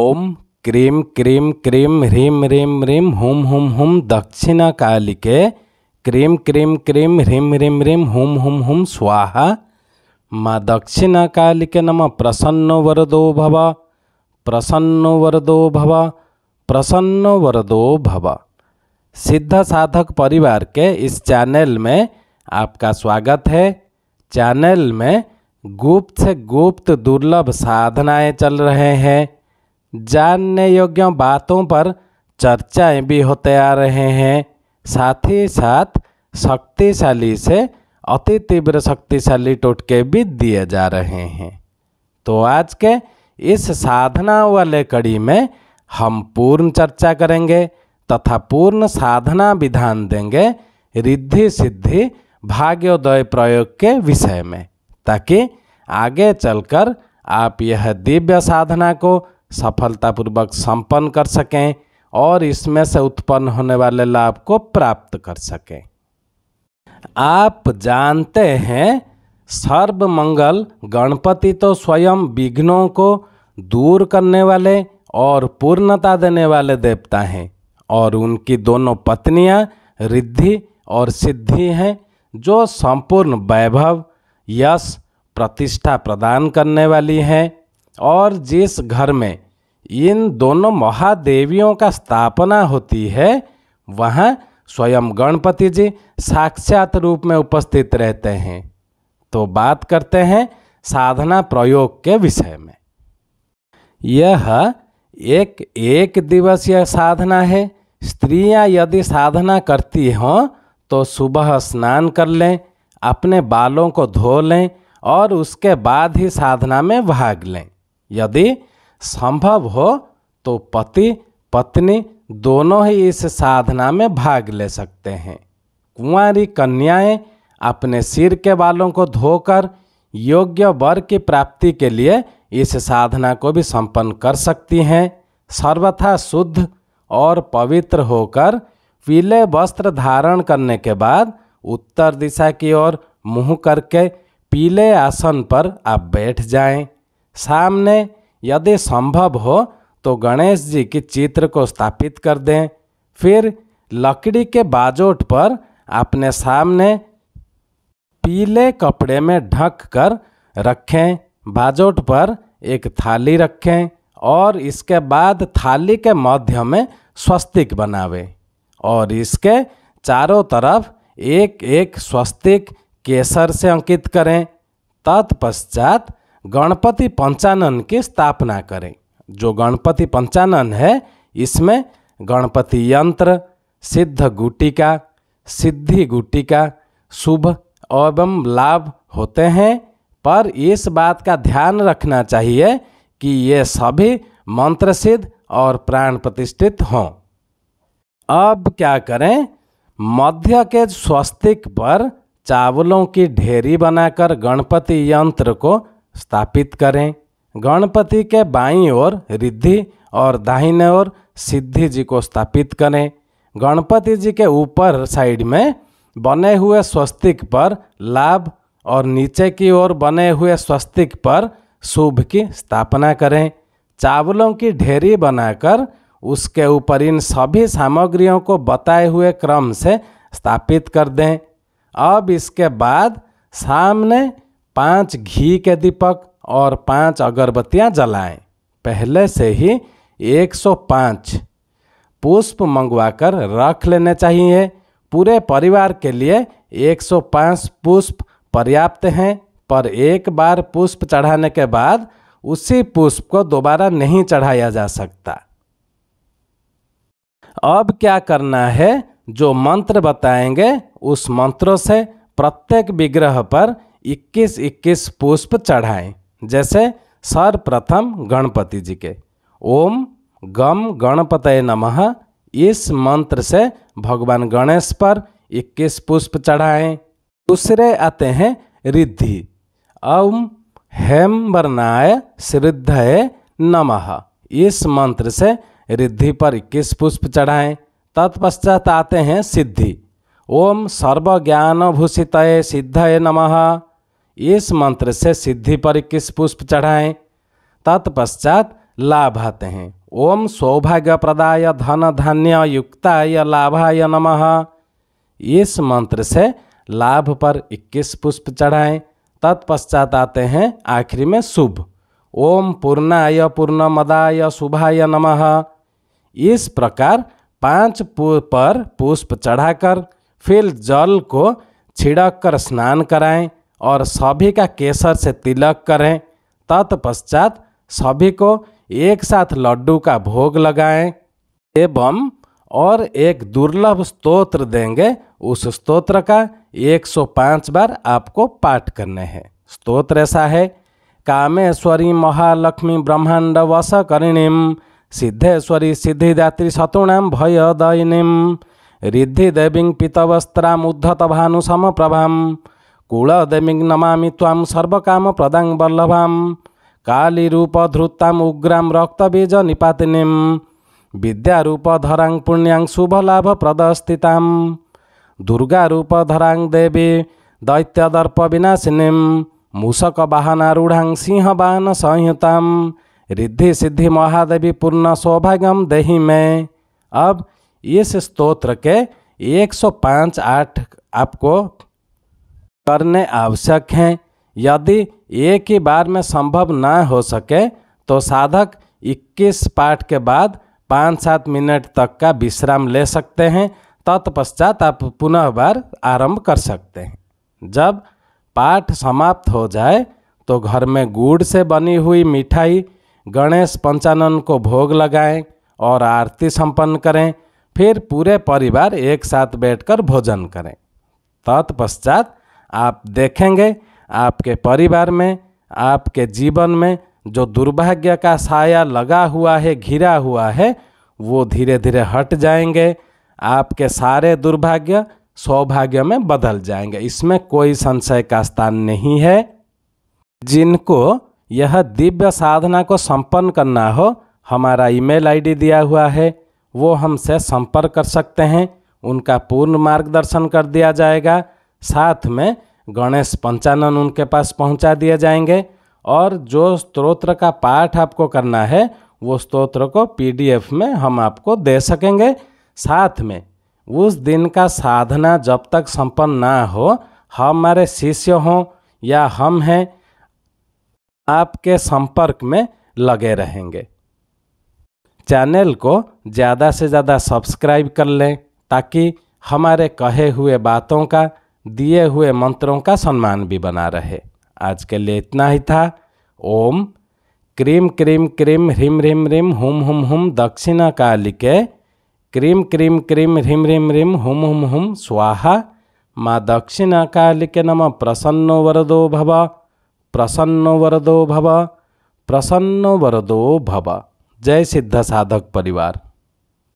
ओम, क्रीम क्रीम क्रीम ह्रीं ह्रीं ह्रीं हुम हुम हुम दक्षिणकालिके क्रीं क्रीं क्रीं ह्रीं ह्रीं ह्रीं हुम हुम हुम, स्वाहा। माँ दक्षिणकालिके नमः, प्रसन्नो वरदो भव, प्रसन्नो वरदो भव, प्रसन्नो वरदो भव। सिद्ध साधक परिवार के इस चैनल में आपका स्वागत है। चैनल में गुप्त से गुप्त दुर्लभ साधनाएँ चल रहे हैं। जानने योग्य बातों पर चर्चाएँ भी होते आ रहे हैं। साथ ही साथ शक्तिशाली से अति तीव्र शक्तिशाली टोटके भी दिए जा रहे हैं। तो आज के इस साधना वाले कड़ी में हम पूर्ण चर्चा करेंगे तथा पूर्ण साधना विधान देंगे रिद्धि सिद्धि भाग्योदय प्रयोग के विषय में, ताकि आगे चलकर आप यह दिव्य साधना को सफलतापूर्वक संपन्न कर सकें और इसमें से उत्पन्न होने वाले लाभ को प्राप्त कर सकें। आप जानते हैं सर्व मंगल गणपति तो स्वयं विघ्नों को दूर करने वाले और पूर्णता देने वाले देवता हैं और उनकी दोनों पत्नियाँ रिद्धि और सिद्धि हैं, जो संपूर्ण वैभव, यश, प्रतिष्ठा प्रदान करने वाली हैं। और जिस घर में इन दोनों महादेवियों का स्थापना होती है, वहाँ स्वयं गणपति जी साक्षात रूप में उपस्थित रहते हैं। तो बात करते हैं साधना प्रयोग के विषय में। यह एक एक दिवसीय साधना है। स्त्रियाँ यदि साधना करती हों तो सुबह स्नान कर लें, अपने बालों को धो लें और उसके बाद ही साधना में भाग लें। यदि संभव हो तो पति, पत्नी दोनों ही इस साधना में भाग ले सकते हैं कुंवारी कन्याएँ अपने सिर के बालों को धोकर योग्य वर की प्राप्ति के लिए इस साधना को भी संपन्न कर सकती हैं सर्वथा शुद्ध और पवित्र होकर पीले वस्त्र धारण करने के बाद उत्तर दिशा की ओर मुँह करके पीले आसन पर आप बैठ जाएँ। सामने यदि संभव हो तो गणेश जी के चित्र को स्थापित कर दें। फिर लकड़ी के बाजोट पर अपने सामने पीले कपड़े में ढक कर रखें। बाजोट पर एक थाली रखें और इसके बाद थाली के मध्य में स्वस्तिक बनावे और इसके चारों तरफ़ एक एक स्वस्तिक केसर से अंकित करें। तत्पश्चात गणपति पंचानन की स्थापना करें। जो गणपति पंचानन है, इसमें गणपति यंत्र, सिद्ध गुटिका, सिद्धि गुटिका, शुभ एवं लाभ होते हैं। पर इस बात का ध्यान रखना चाहिए कि ये सभी मंत्र सिद्ध और प्राण प्रतिष्ठित हों। अब क्या करें? मध्य के स्वस्तिक पर चावलों की ढेरी बनाकर गणपति यंत्र को स्थापित करें। गणपति के बाईं ओर रिद्धि और दाहिने ओर सिद्धि जी को स्थापित करें। गणपति जी के ऊपर साइड में बने हुए स्वस्तिक पर लाभ और नीचे की ओर बने हुए स्वस्तिक पर शुभ की स्थापना करें। चावलों की ढेरी बनाकर उसके ऊपर इन सभी सामग्रियों को बताए हुए क्रम से स्थापित कर दें। अब इसके बाद सामने पाँच घी के दीपक और पाँच अगरबत्तियाँ जलाएँ। पहले से ही 105 पुष्प मंगवाकर रख लेने चाहिए। पूरे परिवार के लिए 105 पुष्प पर्याप्त हैं, पर एक बार पुष्प चढ़ाने के बाद उसी पुष्प को दोबारा नहीं चढ़ाया जा सकता। अब क्या करना है? जो मंत्र बताएँगे, उस मंत्रों से प्रत्येक विग्रह पर 21 21 पुष्प चढ़ाएँ, जैसे सर्वप्रथम गणपति जी के। ओम गम गणपत नमः, इस मंत्र से भगवान गणेश पर 21 पुष्प चढ़ाएँ। दूसरे आते हैं रिद्धि। ओम हेम वर्णाय श्रद्धय नमः, इस मंत्र से रिद्धि पर 21 पुष्प चढ़ाएँ। तत्पश्चात आते हैं सिद्धि। ओम सर्व ज्ञान भूषित सिद्धय नमः। इस मंत्र से सिद्धि पर इक्कीस पुष्प चढ़ाएँ? तत्पश्चात लाभ आते हैं। ओम सौभाग्य प्रदाय धन धान्य युक्ताय लाभाय नमः। इस मंत्र से लाभ पर 21 पुष्प चढ़ाएँ। तत्पश्चात आते हैं आखिरी में शुभ। ओम पूर्णाय पूर्णमदाय शुभाय नमः। इस प्रकार पाँच पर पुष्प चढ़ाकर फिर जल को छिड़क कर स्नान कराएँ। और सभी का केसर से तिलक करें। तत्पश्चात सभी को एक साथ लड्डू का भोग लगाएँ एवं और एक दुर्लभ स्तोत्र देंगे। उस स्तोत्र का 105 बार आपको पाठ करने हैं। स्तोत्र ऐसा है, कामेश्वरी महालक्ष्मी ब्रह्मांड वश करिणीम सिद्धेश्वरी सिद्धिदात्री शतुणाम भय दयिनीम रिद्धि देवी पीतवस्त्राम उद्धत भानु समप्रभाम कुलदेवी नमामि ताम सर्वकाम प्रदां वल्लभाम। काली रूप धृताम उग्राम रक्तबीज निपातिनीम विद्यारूप धरां पुण्यां शुभ लाभ प्रदस्थिताम दुर्गा रूप धरां देवी दैत्यदर्प विनाशिनीम मूषक बाहनारूढ़ां सिंह बाहन संहिताम रिद्धि सिद्धि महादेवी पूर्ण सौभाग्यम देही में। अब इस स्तोत्र के 105 आठ आपको करने आवश्यक हैं। यदि एक ही बार में संभव न हो सके तो साधक 21 पाठ के बाद पाँच सात मिनट तक का विश्राम ले सकते हैं। तत्पश्चात आप पुनः बार आरंभ कर सकते हैं। जब पाठ समाप्त हो जाए तो घर में गुड़ से बनी हुई मिठाई, गणेश पंचानन को भोग लगाएँ और आरती संपन्न करें। फिर पूरे परिवार एक साथ बैठकर भोजन करें। तत्पश्चात आप देखेंगे आपके परिवार में, आपके जीवन में जो दुर्भाग्य का साया लगा हुआ है, घिरा हुआ है, वो धीरे धीरे हट जाएँगे। आपके सारे दुर्भाग्य सौभाग्य में बदल जाएँगे। इसमें कोई संशय का स्थान नहीं है। जिनको यह दिव्य साधना को संपन्न करना हो, हमारा ईमेल आईडी दिया हुआ है, वो हमसे संपर्क कर सकते हैं। उनका पूर्ण मार्गदर्शन कर दिया जाएगा। साथ में गणेश पंचानन उनके पास पहुँचा दिए जाएँगे और जो स्तोत्र का पाठ आपको करना है, वो स्तोत्र को पीडीएफ में हम आपको दे सकेंगे। साथ में उस दिन का साधना जब तक संपन्न ना हो, हमारे शिष्य हों या हम हैं, आपके संपर्क में लगे रहेंगे। चैनल को ज़्यादा से ज़्यादा सब्सक्राइब कर लें ताकि हमारे कहे हुए बातों का दिए हुए मंत्रों का सम्मान भी बना रहे। आज के लिए इतना ही था। ओम क्रीम क्रीम क्रीम ह्रीम ह्रीम ह्रीम हुम हुम हुम दक्षिणा कालिके क्रीम क्रीम क्रीम ह्रीम ह्रीम ह्रीम हुम हुम हुम स्वाहा। माँ दक्षिणा कालिके नम प्रसन्नो वरदो भव। प्रसन्नो वरदो भव। प्रसन्नो वरदो भव। जय सिद्ध साधक परिवार।